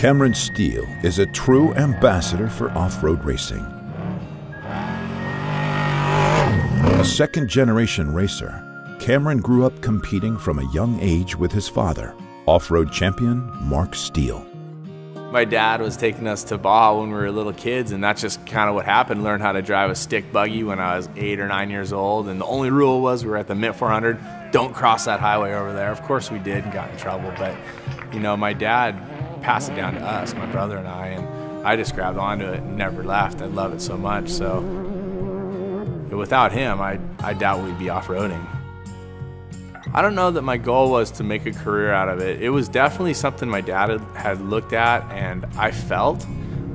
Cameron Steele is a true ambassador for off-road racing. A second-generation racer, Cameron grew up competing from a young age with his father, off-road champion Mark Steele. My dad was taking us to Baja when we were little kids, and that's just kind of what happened. Learned how to drive a stick buggy when I was eight or nine years old, and the only rule was we were at the Mint 400, don't cross that highway over there. Of course we did and got in trouble, but you know, my dad passed it down to us, my brother and I, and I just grabbed onto it and never left. I love it so much. So without him, I, I doubt we'd be off-roading. I don't know that my goal was to make a career out of it. It was definitely something my dad had looked at and I felt,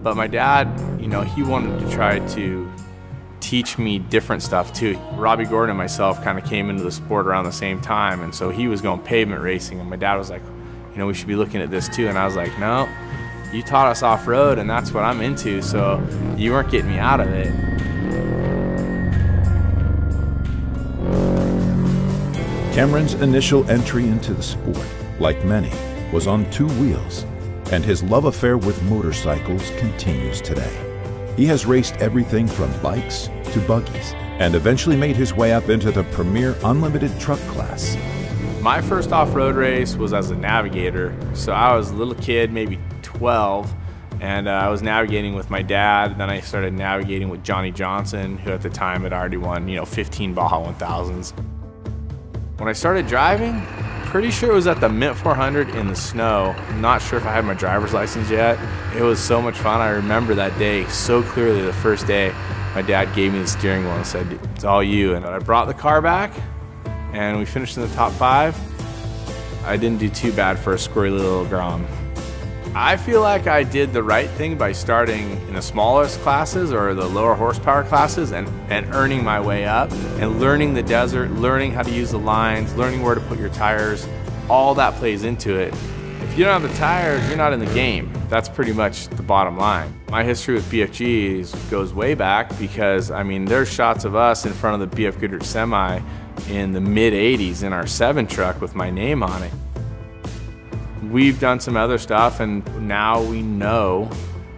but my dad, you know, he wanted to try to teach me different stuff too. Robby Gordon and myself kind of came into the sport around the same time, and so he was going pavement racing, and my dad was like, you know, we should be looking at this too. And I was like, no, you taught us off road, and that's what I'm into, so you weren't getting me out of it. Cameron's initial entry into the sport, like many, was on two wheels, and his love affair with motorcycles continues today. He has raced everything from bikes to buggies, and eventually made his way up into the premier unlimited truck class my first off-road race was as a navigator. So I was a little kid, maybe 12, and uh, I was navigating with my dad. Then I started navigating with Johnny Johnson, who at the time had already won, you know, 15 Baja 1000s. When I started driving, pretty sure it was at the Mint 400 in the snow. I'm not sure if I had my driver's license yet. It was so much fun. I remember that day so clearly. The first day, my dad gave me the steering wheel and said, "It's all you." And I brought the car back, and we finished in the top five. I didn't do too bad for a squirrely little Grom. I feel like I did the right thing by starting in the smallest classes or the lower horsepower classes and, and earning my way up and learning the desert, learning how to use the lines, learning where to put your tires. All that plays into it. You don't have the tires, you're not in the game. That's pretty much the bottom line. My history with BFG goes way back because, I mean, there's shots of us in front of the BF Goodrich Semi in the mid 80s in our 7 truck with my name on it. We've done some other stuff and now we know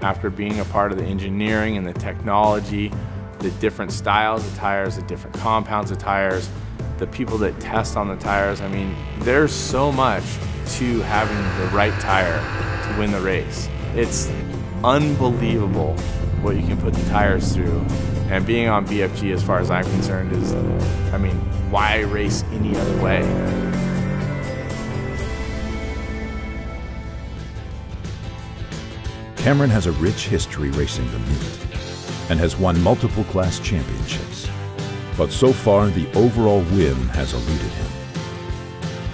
after being a part of the engineering and the technology, the different styles of tires, the different compounds of tires, the people that test on the tires. I mean, there's so much to having the right tire to win the race. It's unbelievable what you can put the tires through. And being on BFG, as far as I'm concerned, is, I mean, why race any other way? Cameron has a rich history racing the Mint and has won multiple class championships. But so far, the overall win has eluded him.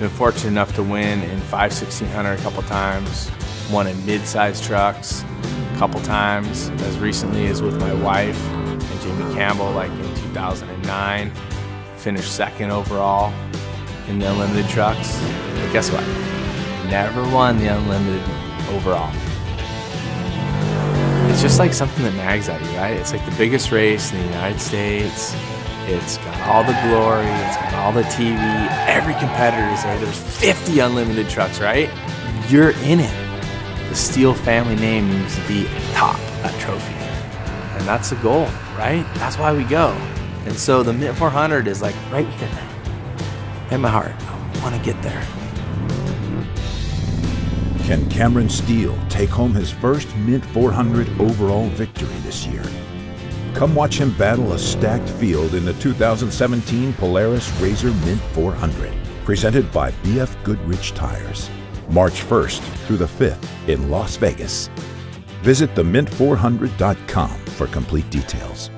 I've been fortunate enough to win in 5 1600 a couple times, won in mid-sized trucks a couple times, as recently as with my wife and Jamie Campbell, like in 2009 finished second overall in the unlimited trucks. But guess what? Never won the unlimited overall. It's just like something that nags at you, right? It's like the biggest race in the United States. It's all the glory, it's got all the TV, every competitor is there. There's 50 unlimited trucks, right? You're in it. The Steele family name needs to be top that trophy. And that's the goal, right? That's why we go. And so the Mint 400 is like right here in my heart. I want to get there. Can Cameron Steele take home his first Mint 400 overall victory this year? Come watch him battle a stacked field in the 2017 Polaris RZR Mint 400, presented by BF Goodrich Tires, March 1st through the 5th in Las Vegas. Visit themint400.com for complete details.